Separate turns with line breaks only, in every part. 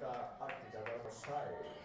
か会っていただきたい。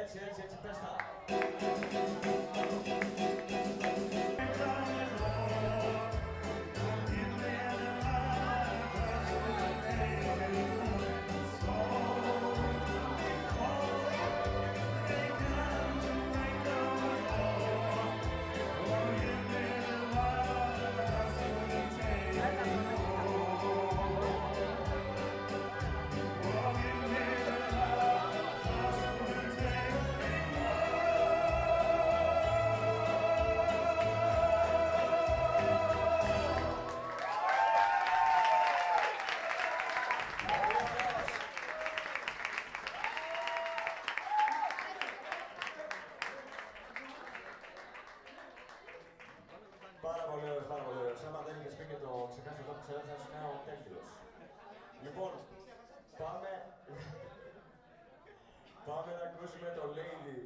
Έτσι, έτσι, έτσι, πες τα. ένα μπαντάκι και σπίτι και το
ξεχάσετε
εδώ που ξέρετε, θα είναι
ο
τέχνητος. Λοιπόν, πάμε... πάμε να ακούσουμε το Lady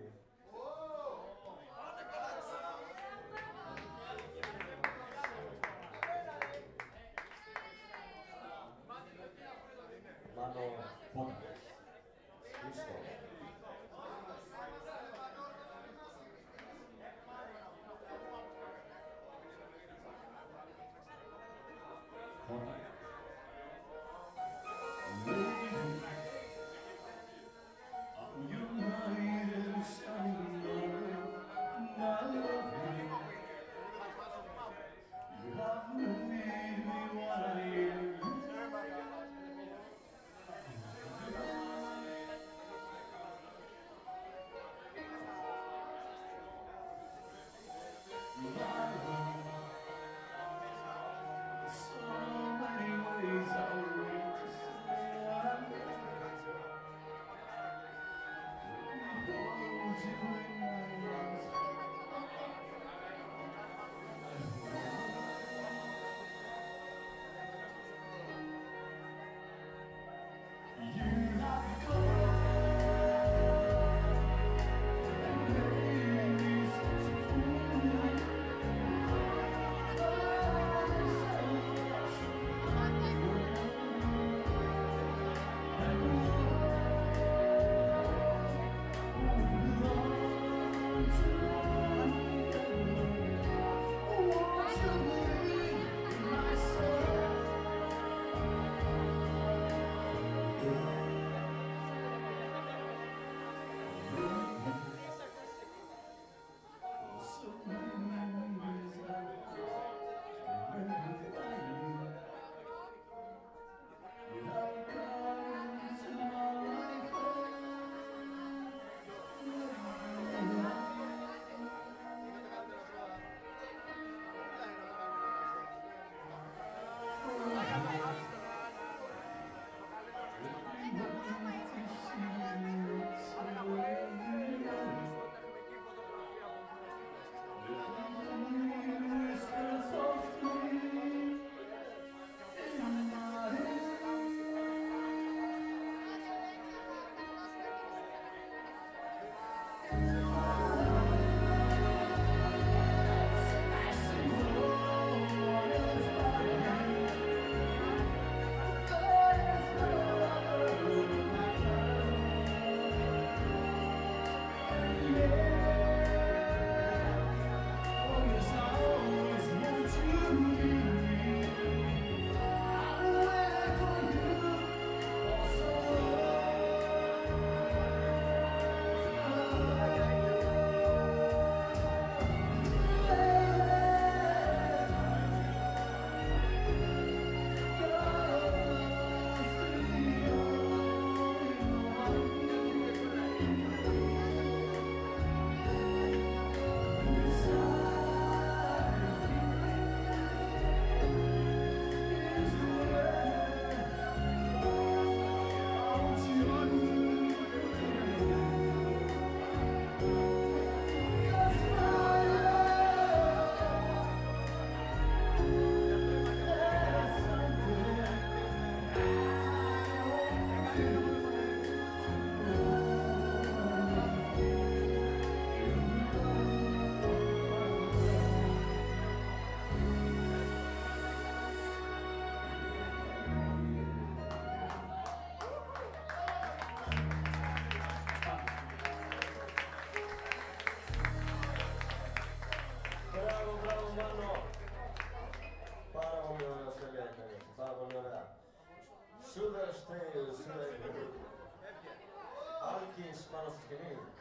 Okay.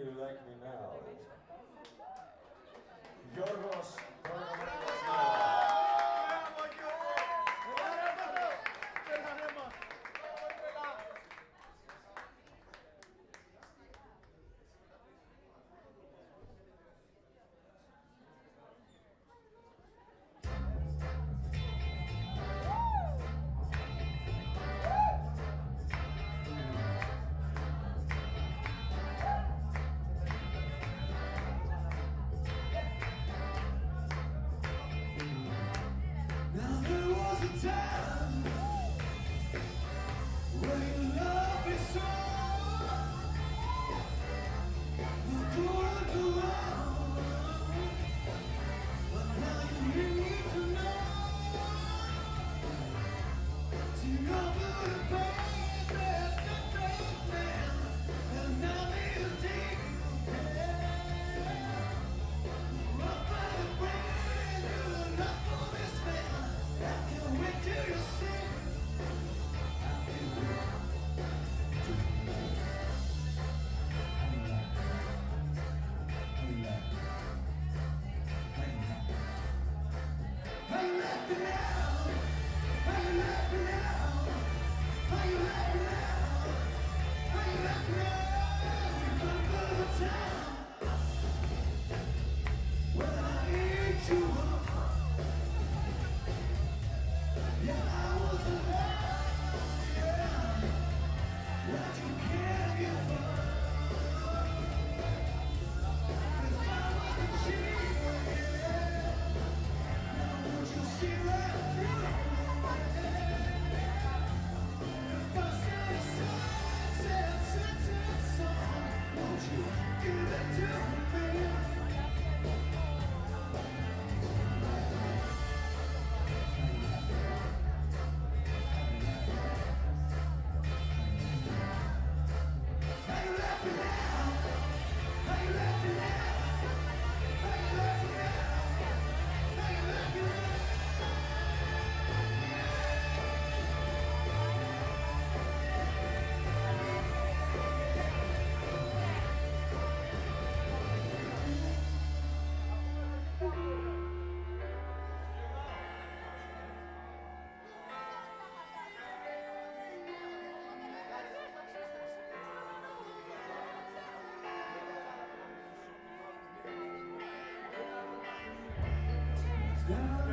you like me now.
Yorgos Yeah.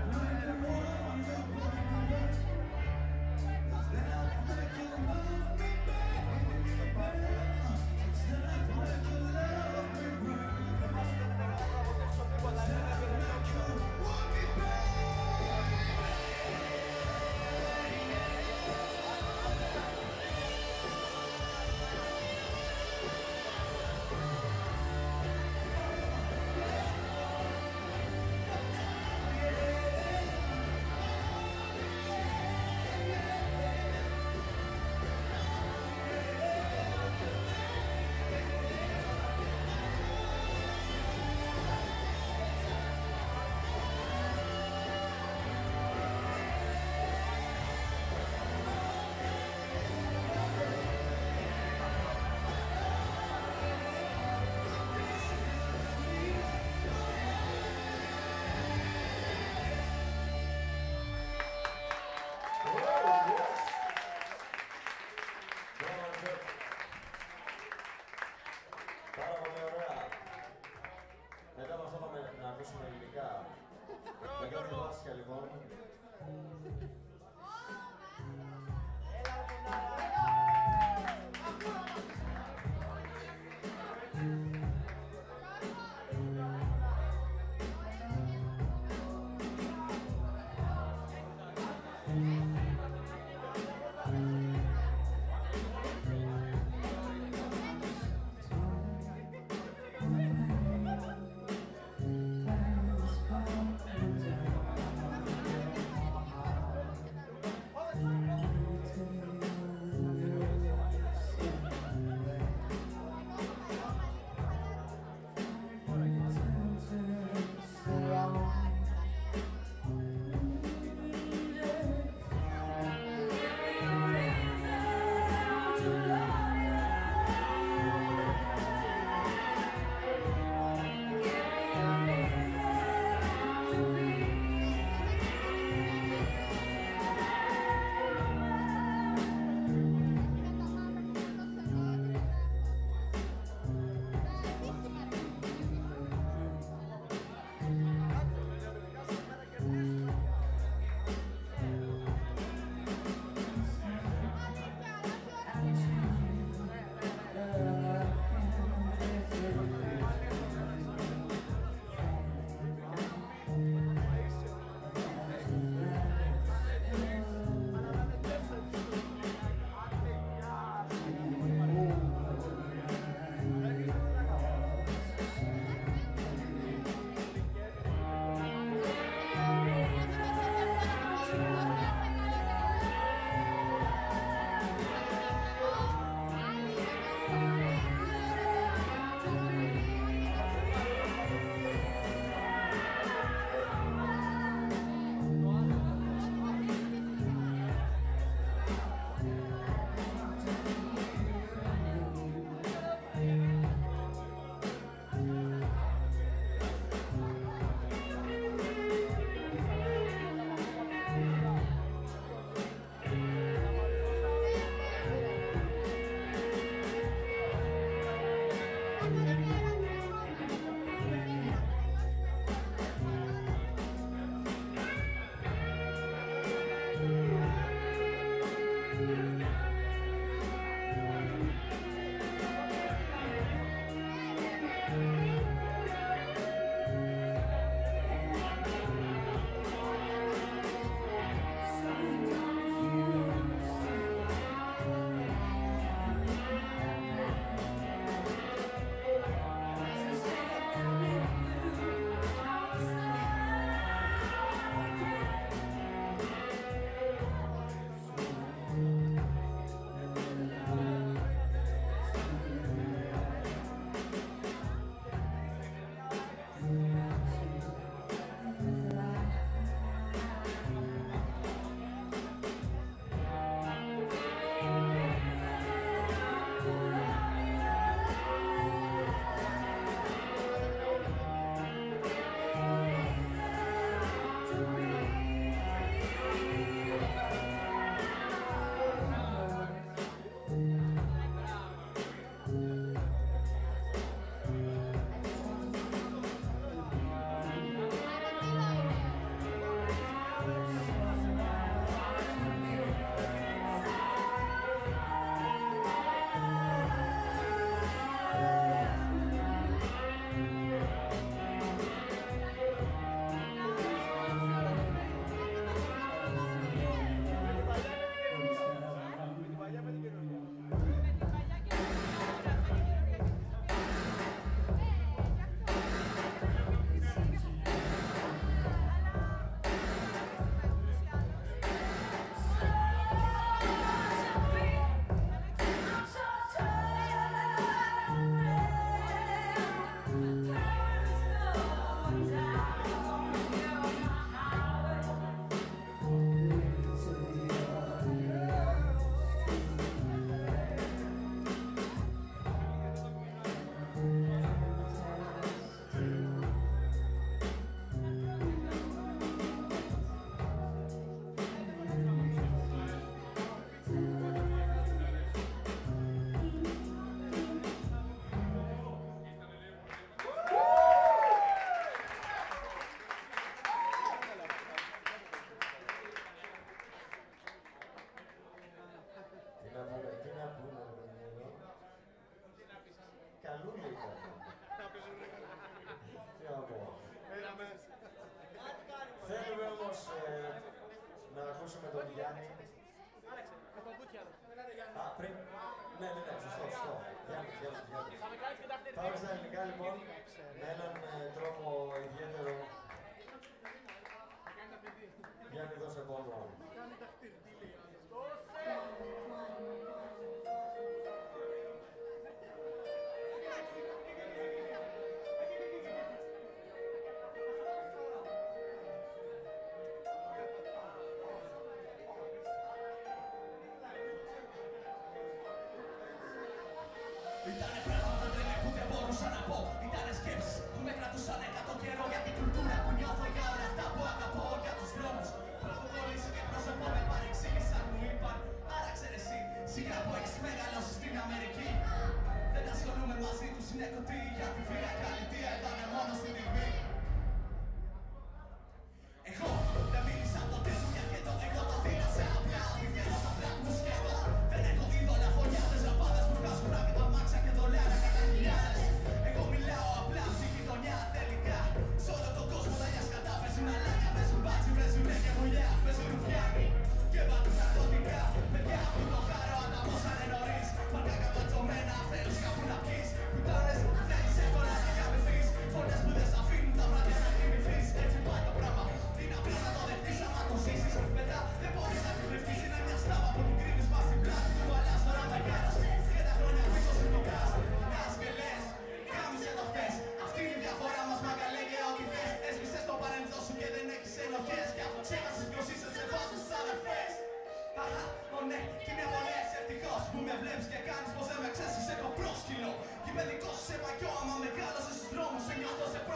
Ζωνούμε μαζί τους είναι κοντή για τη βία Καλλιτεία ήταν μόνο στην τιμή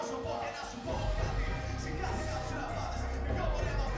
soporten a su boca, sin gracias a sus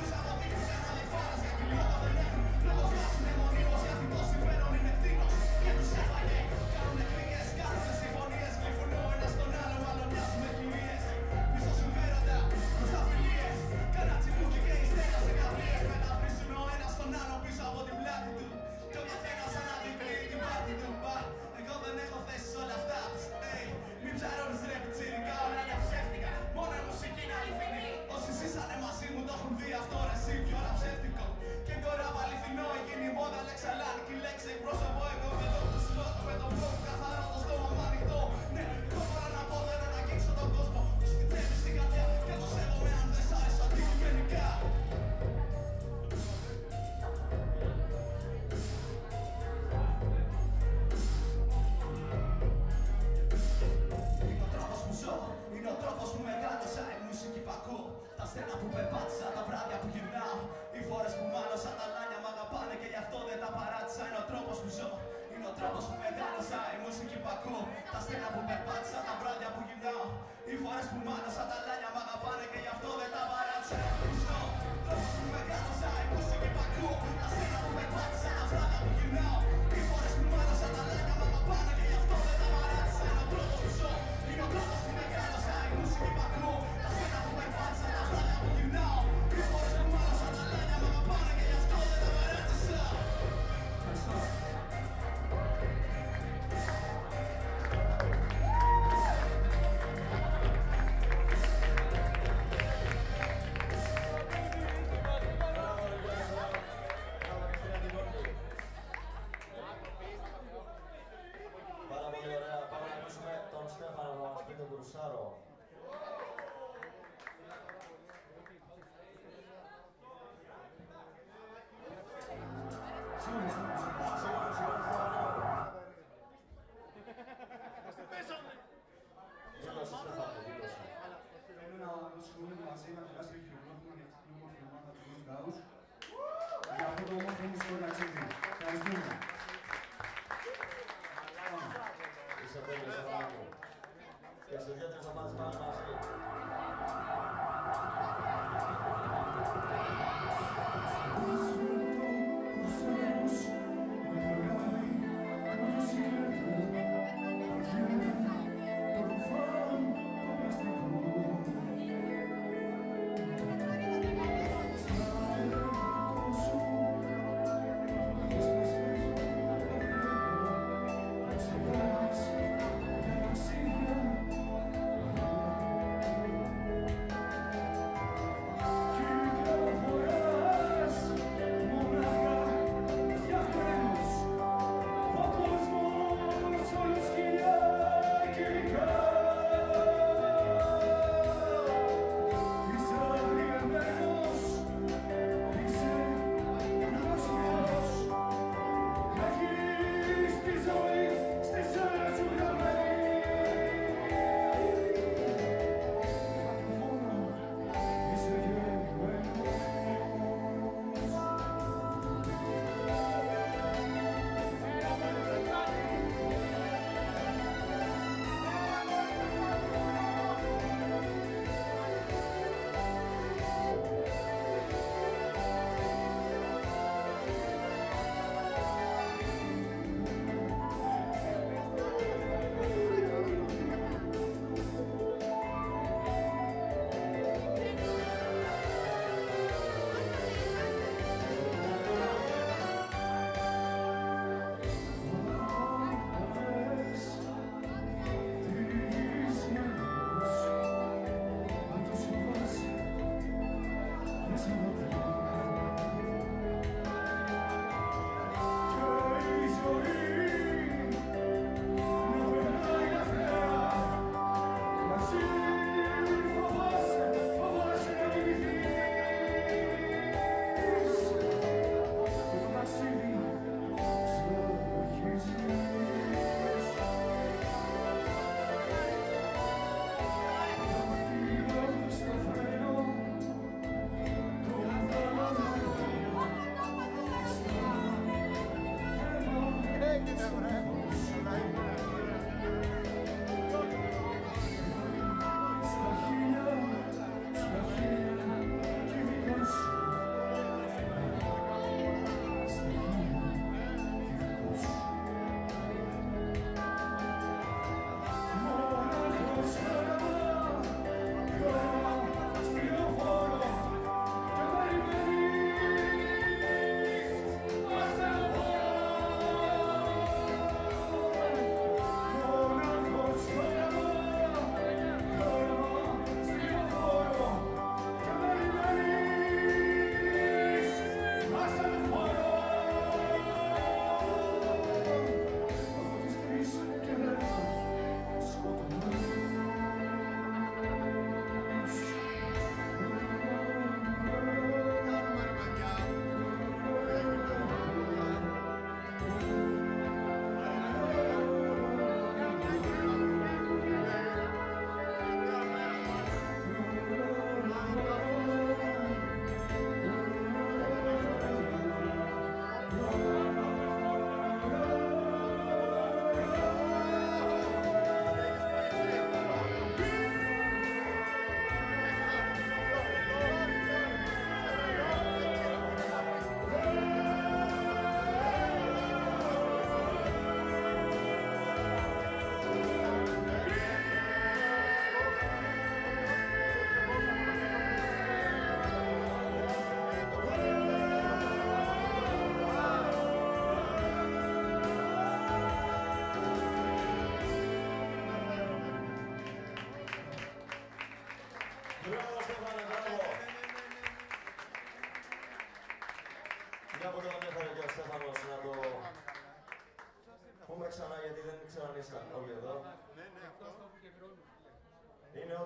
humanas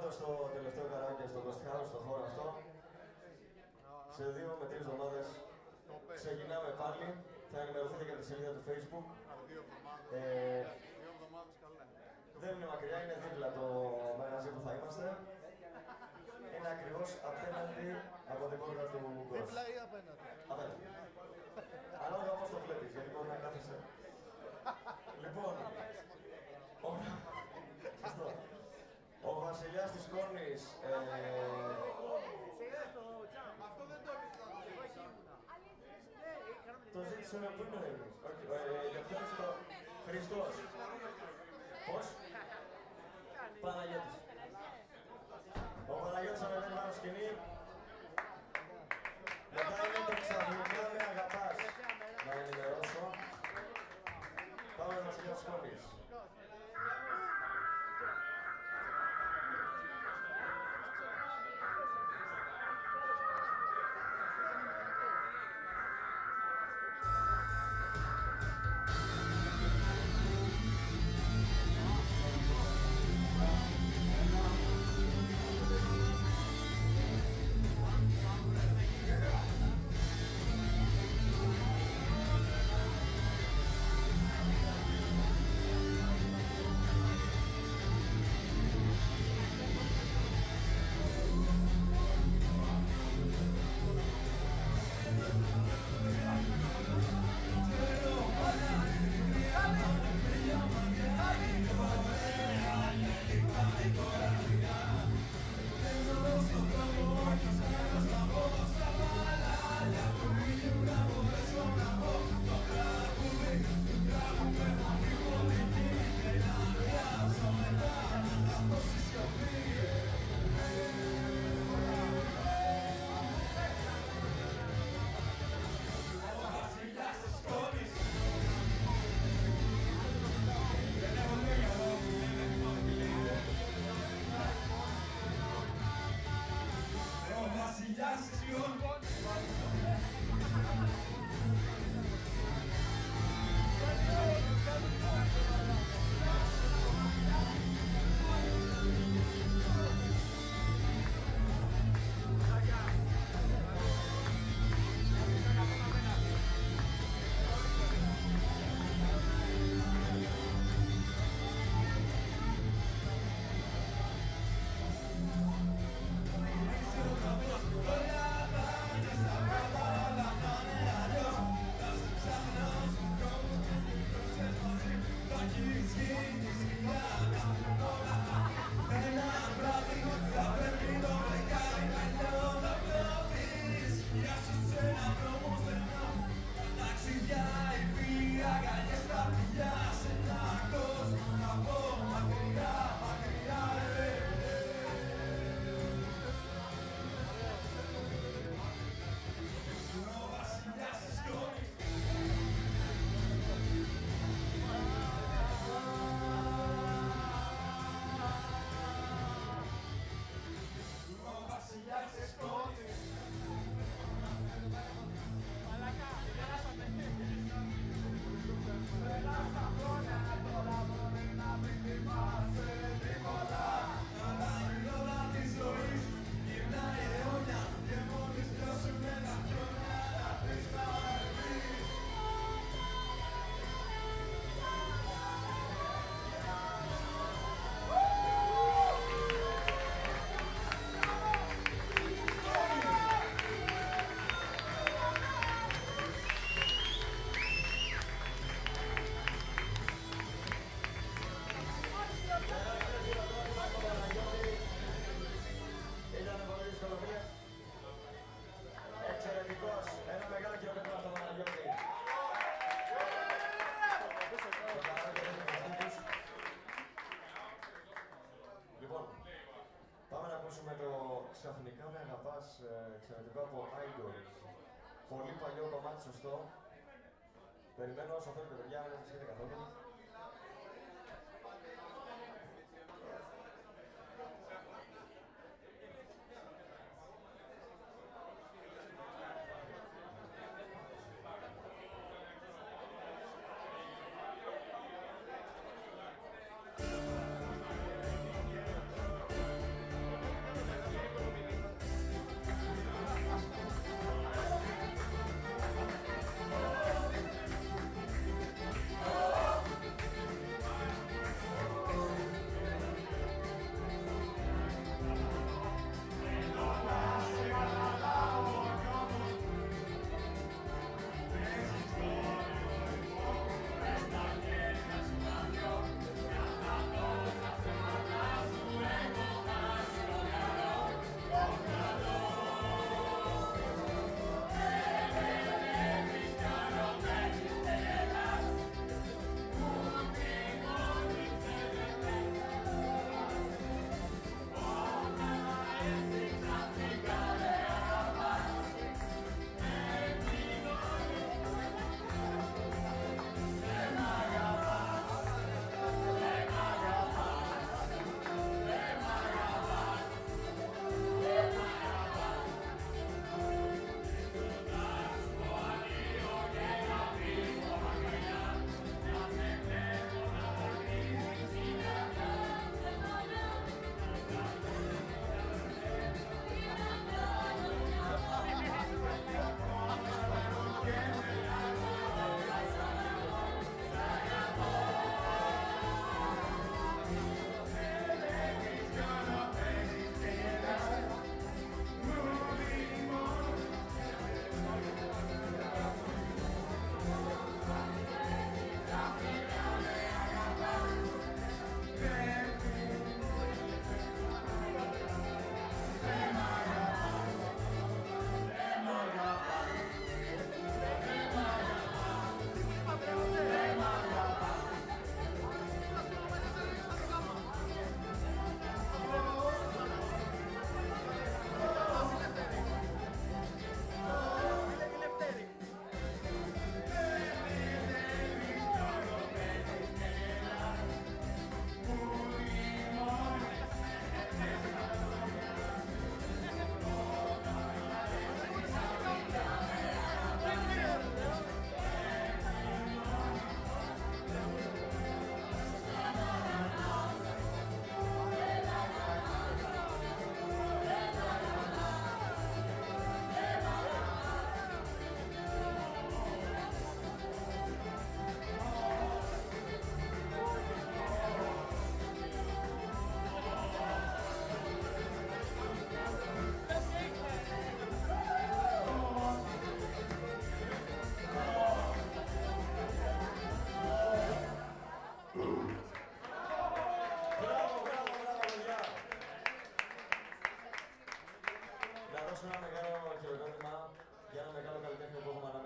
κάτω στο τελευταίο καράκι στο Ghost House, στον χώρο αυτό. Σε δύο με τρεις εβδομάδες ξεκινάμε πάλι. Θα ενημερωθείτε και τη σελίδα του Facebook. Ε, δεν είναι μακριά, είναι δίπλα το μαγαζί που θα είμαστε. Είναι ακριβώς απέναντι από την πόρτα του Ghost. Σεραφείμ, ε, για ποιον Χριστός. Πώς; Παναγιώτη. Πολύ παλιό κομμάτι, σωστό. Περιμένω όσο θέλετε, παιδιά, δεν μου καθόλου.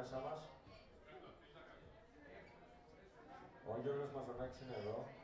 las habas? Oye, yo los más que